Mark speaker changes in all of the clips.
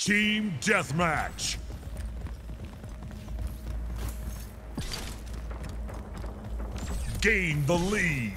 Speaker 1: Team Deathmatch. Gain the lead.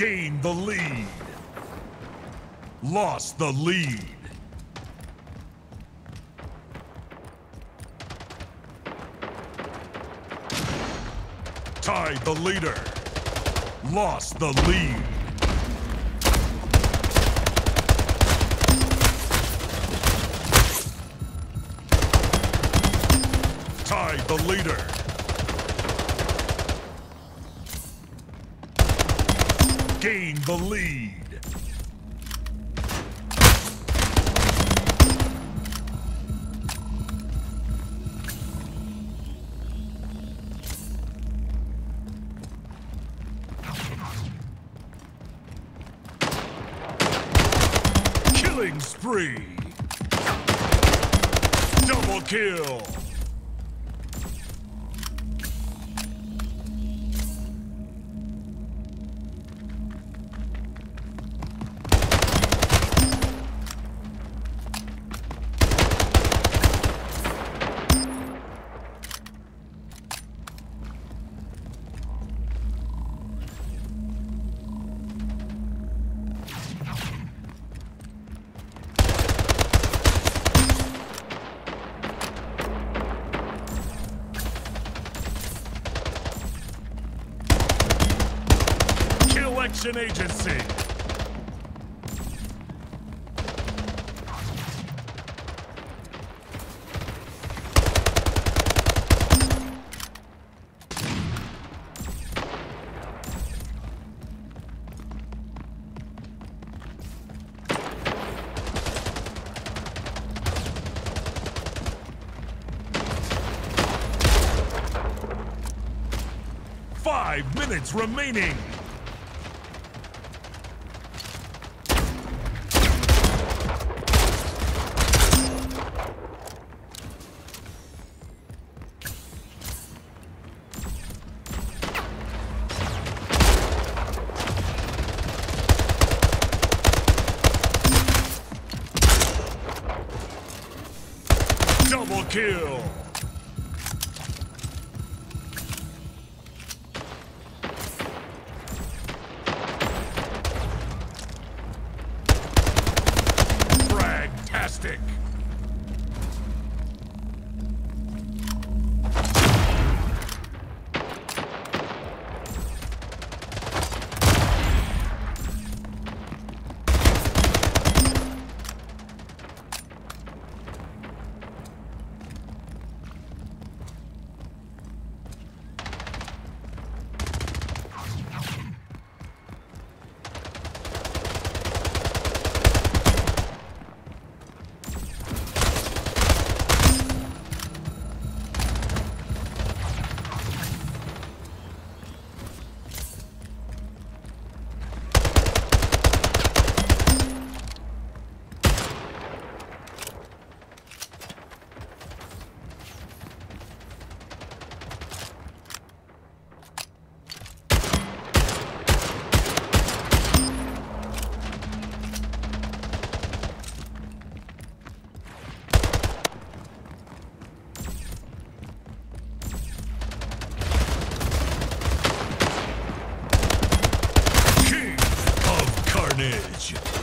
Speaker 1: Gain the lead. Lost the lead. Tied the leader. Lost the lead. Tied the leader. Gain the lead. Killing spree. Double kill. Kill Action Agency. Five minutes remaining. Double kill. Carnage.